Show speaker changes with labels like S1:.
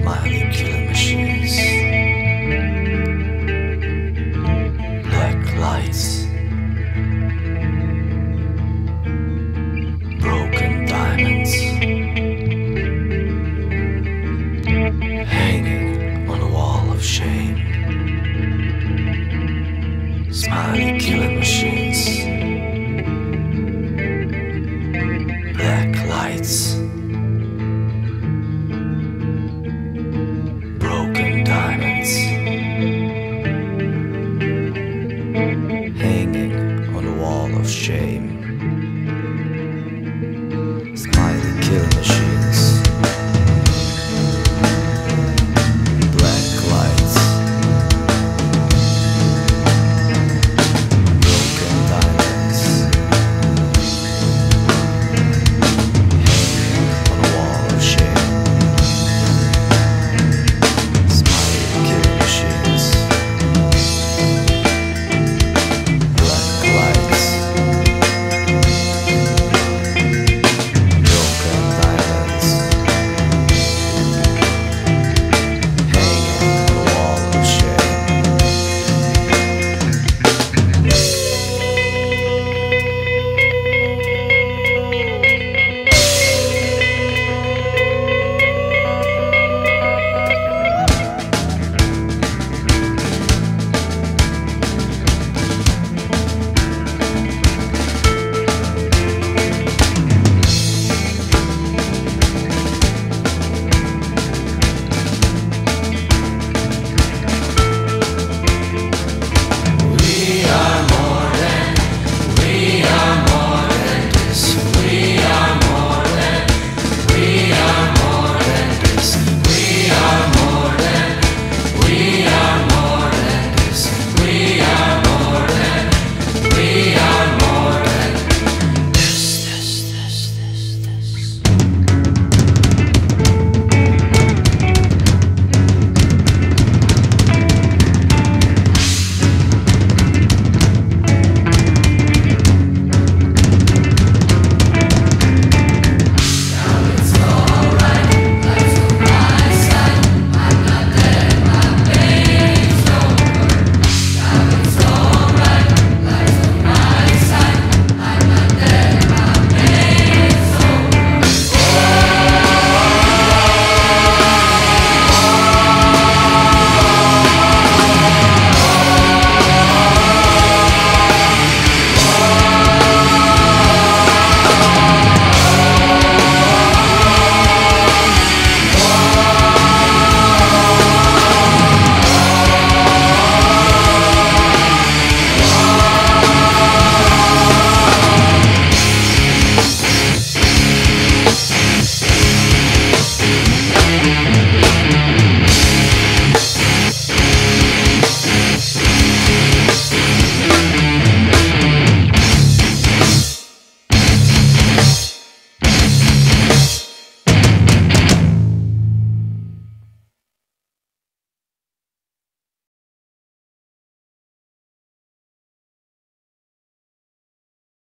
S1: Smiling killer machines. Black lights. Broken diamonds. Hanging on a wall of shame. Smiling killing machines. Shame.